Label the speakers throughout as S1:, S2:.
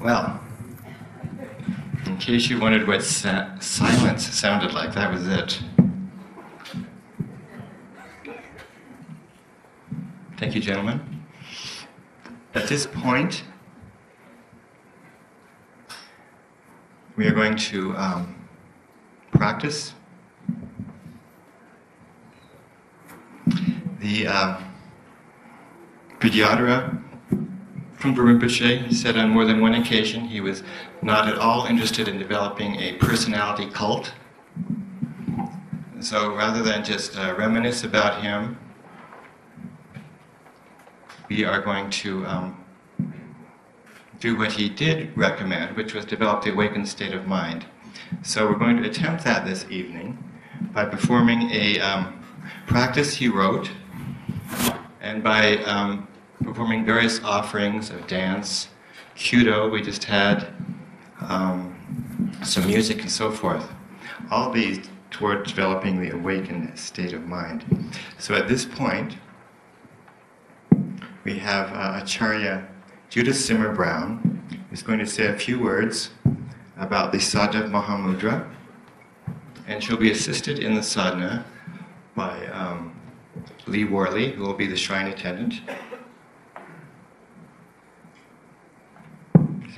S1: Well, in case you wondered what sa- silence sounded like, that was it. Thank you, gentlemen. At this point, we are going to um, practice the uh, Vidyadhara Trungpa Rinpoche said on more than one occasion he was not at all interested in developing a personality cult. So rather than just uh, reminisce about him, we are going to um, do what he did recommend, which was develop the awakened state of mind. So we're going to attempt that this evening by performing a um, practice he wrote and by um, performing various offerings of dance, kyudo, we just had um, some music and so forth. All these toward developing the awakened state of mind. So at this point, we have uh, Acharya Judith Simmer Brown, who's going to say a few words about the Sadhana Mahamudra, and she'll be assisted in the sadhana by um, Lee Worley, who will be the shrine attendant.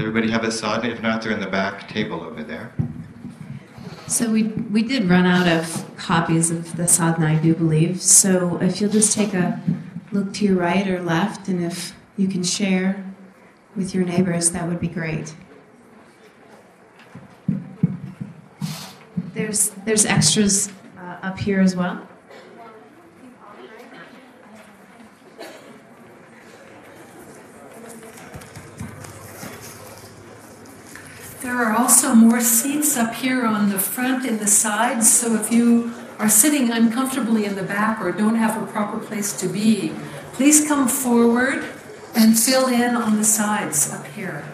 S1: Does everybody have a sadhana? If not, they're in the back table over there.
S2: So we we did run out of copies of the sadhana, I do believe. So if you'll just take a look to your right or left, and if you can share with your neighbors, that would be great. There's there's extras uh, up here as well.
S3: There are also more seats up here on the front and the sides, so if you are sitting uncomfortably in the back or don't have a proper place to be, please come forward and fill in on the sides up here.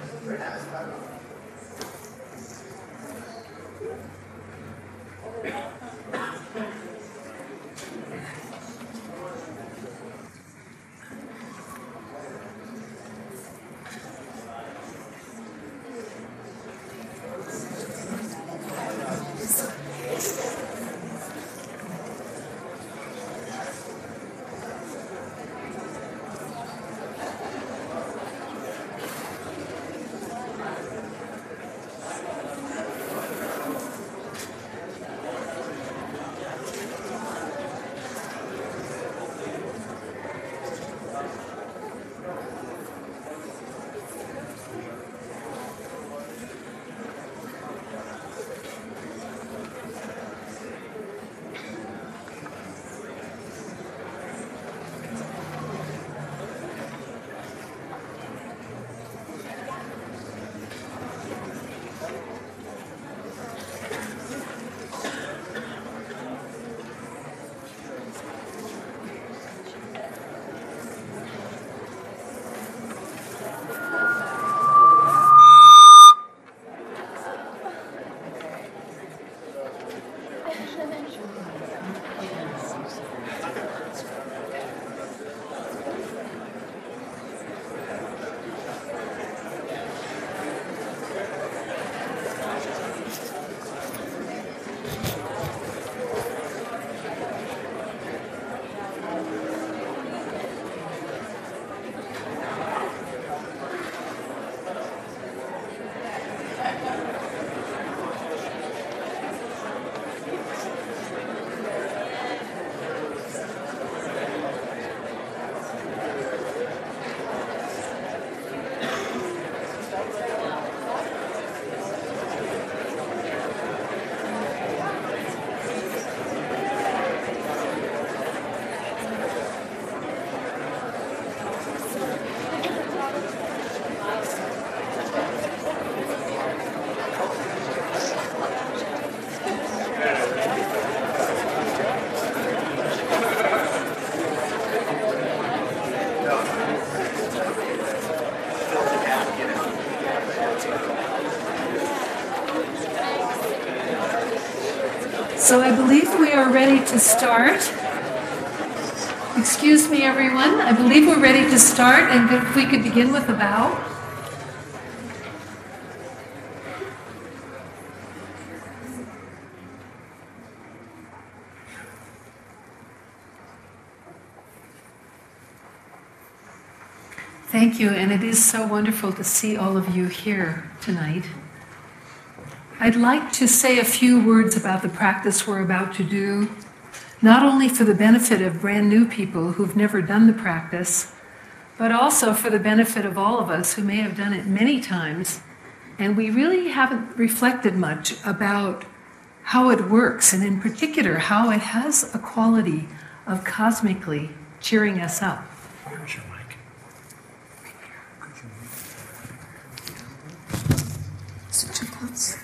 S3: So I believe we are ready to start. Excuse me, everyone. I believe we're ready to start, and if we could begin with a bow. Thank you, and it is so wonderful to see all of you here tonight. I'd like to say a few words about the practice we're about to do, not only for the benefit of brand new people who've never done the practice, but also for the benefit of all of us who may have done it many times, and we really haven't reflected much about how it works, and in particular, how it has a quality of cosmically cheering us up.
S4: Where's your mic?
S2: Is it too close?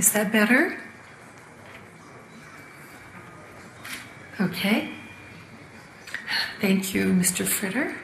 S3: Is that better? Okay. Thank you, Mr. Fritter.